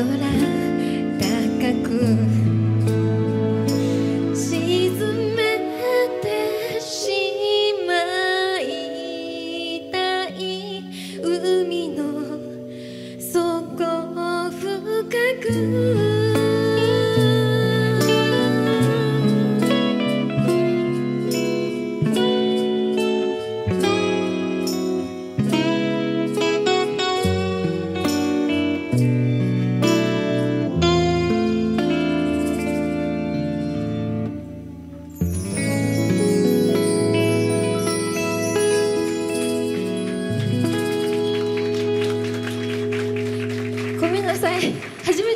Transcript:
空高く沈めてしまいたい。海の底深初めんなさい初め